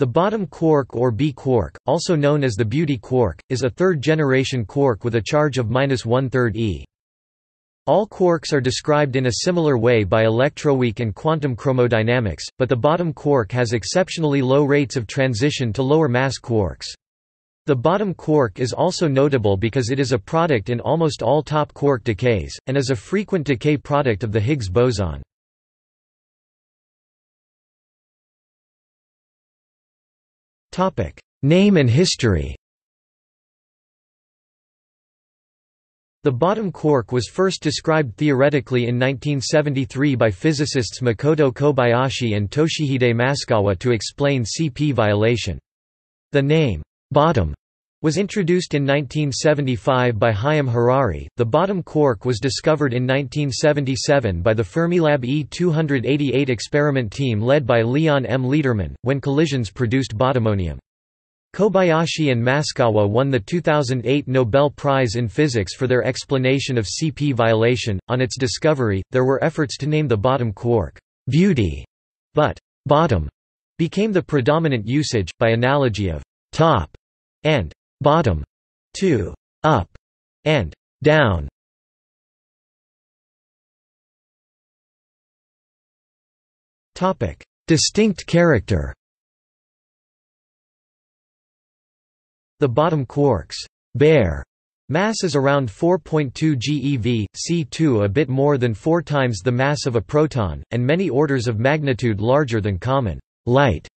The bottom quark or B quark, also known as the beauty quark, is a third-generation quark with a charge of one-third e. All quarks are described in a similar way by electroweak and quantum chromodynamics, but the bottom quark has exceptionally low rates of transition to lower mass quarks. The bottom quark is also notable because it is a product in almost all top quark decays, and is a frequent decay product of the Higgs boson. Name and history The bottom quark was first described theoretically in 1973 by physicists Makoto Kobayashi and Toshihide Maskawa to explain CP violation. The name, bottom, was introduced in 1975 by Chaim Harari. The bottom quark was discovered in 1977 by the Fermilab E288 experiment team led by Leon M. Lederman, when collisions produced bottomonium. Kobayashi and Maskawa won the 2008 Nobel Prize in Physics for their explanation of CP violation. On its discovery, there were efforts to name the bottom quark beauty, but bottom became the predominant usage, by analogy of top and bottom to up and down. Topic: Distinct character The bottom quark's bare mass is around 4.2 GeV, C2 a bit more than four times the mass of a proton, and many orders of magnitude larger than common light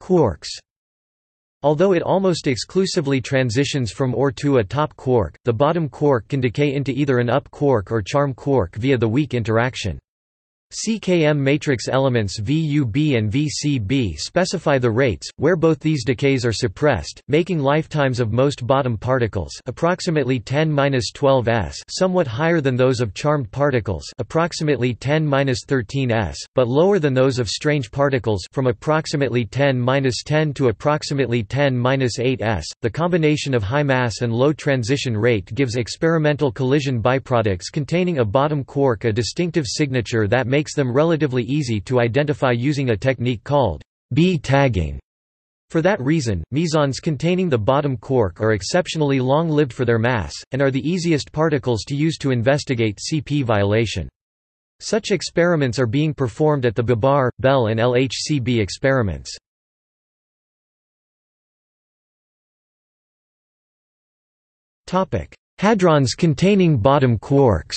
quarks. Although it almost exclusively transitions from OR to a top quark, the bottom quark can decay into either an up quark or charm quark via the weak interaction. CKM matrix elements VUB and VCB specify the rates, where both these decays are suppressed, making lifetimes of most bottom particles approximately 10-12 s somewhat higher than those of charmed particles approximately 10-13 s, but lower than those of strange particles from approximately 10-10 to approximately 10-8 s. The combination of high mass and low transition rate gives experimental collision byproducts containing a bottom quark a distinctive signature that makes them relatively easy to identify using a technique called B tagging. For that reason, mesons containing the bottom quark are exceptionally long-lived for their mass, and are the easiest particles to use to investigate CP violation. Such experiments are being performed at the Babar, Belle and LHCb experiments. Hadrons containing bottom quarks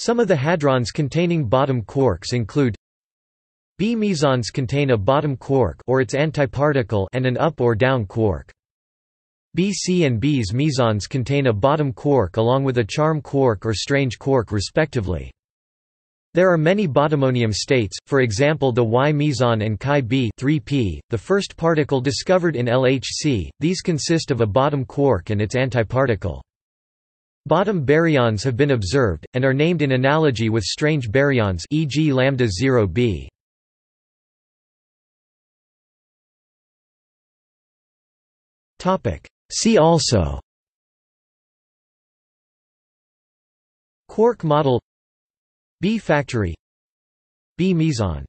Some of the hadrons containing bottom quarks include B mesons contain a bottom quark or its antiparticle and an up or down quark. BC and B's mesons contain a bottom quark along with a charm quark or strange quark respectively. There are many bottomonium states, for example the Y meson and Chi b 3p, the first particle discovered in LHC, these consist of a bottom quark and its antiparticle. Bottom baryons have been observed, and are named in analogy with strange baryons e.g. lambda 0b. See also Quark model B factory B meson